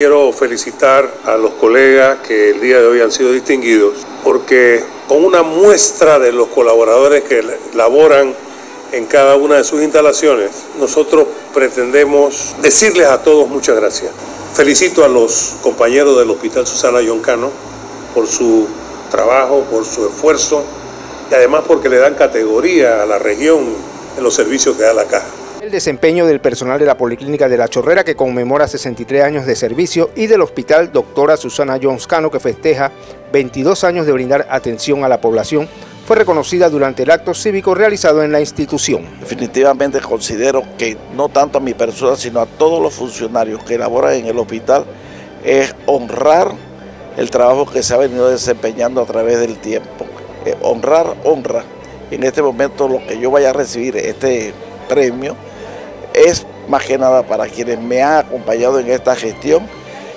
Quiero felicitar a los colegas que el día de hoy han sido distinguidos porque con una muestra de los colaboradores que laboran en cada una de sus instalaciones, nosotros pretendemos decirles a todos muchas gracias. Felicito a los compañeros del Hospital Susana Yoncano por su trabajo, por su esfuerzo y además porque le dan categoría a la región en los servicios que da la caja. El desempeño del personal de la Policlínica de La Chorrera que conmemora 63 años de servicio y del Hospital Doctora Susana Jones Cano que festeja 22 años de brindar atención a la población fue reconocida durante el acto cívico realizado en la institución. Definitivamente considero que no tanto a mi persona, sino a todos los funcionarios que elaboran en el hospital, es honrar el trabajo que se ha venido desempeñando a través del tiempo. Eh, honrar, honra. En este momento lo que yo vaya a recibir, este premio, es más que nada para quienes me han acompañado en esta gestión,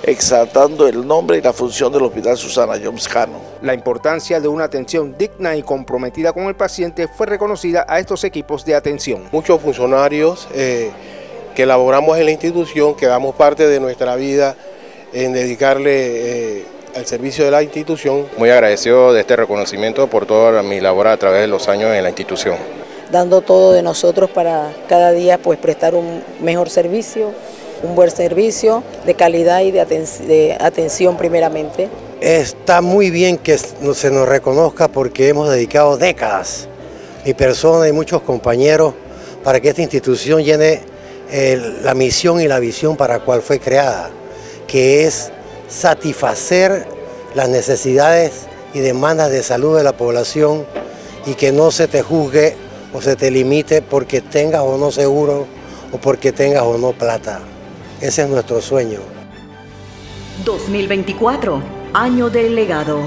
exaltando el nombre y la función del Hospital Susana Jones Cano. La importancia de una atención digna y comprometida con el paciente fue reconocida a estos equipos de atención. Muchos funcionarios eh, que laboramos en la institución, que damos parte de nuestra vida en dedicarle eh, al servicio de la institución. Muy agradecido de este reconocimiento por toda mi labor a través de los años en la institución. Dando todo de nosotros para cada día pues prestar un mejor servicio, un buen servicio de calidad y de, de atención primeramente. Está muy bien que se nos reconozca porque hemos dedicado décadas, mi persona y muchos compañeros, para que esta institución llene eh, la misión y la visión para la cual fue creada, que es satisfacer las necesidades y demandas de salud de la población y que no se te juzgue o se te limite porque tengas o no seguro o porque tengas o no plata. Ese es nuestro sueño. 2024, año del legado.